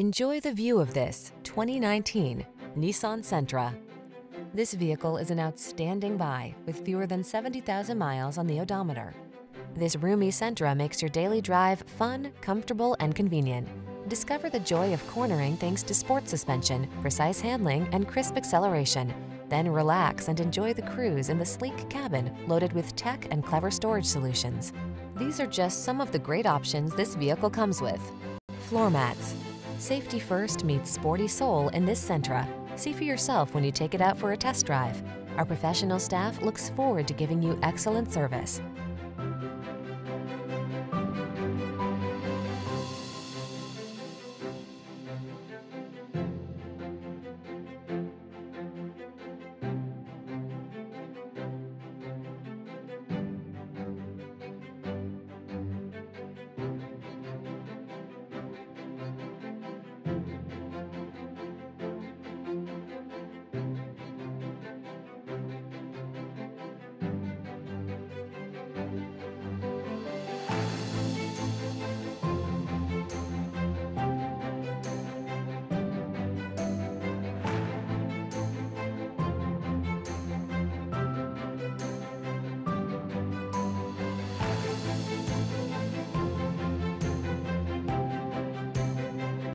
Enjoy the view of this 2019 Nissan Sentra. This vehicle is an outstanding buy with fewer than 70,000 miles on the odometer. This roomy Sentra makes your daily drive fun, comfortable, and convenient. Discover the joy of cornering thanks to sport suspension, precise handling, and crisp acceleration. Then relax and enjoy the cruise in the sleek cabin loaded with tech and clever storage solutions. These are just some of the great options this vehicle comes with. Floor mats. Safety first meets sporty soul in this Sentra. See for yourself when you take it out for a test drive. Our professional staff looks forward to giving you excellent service.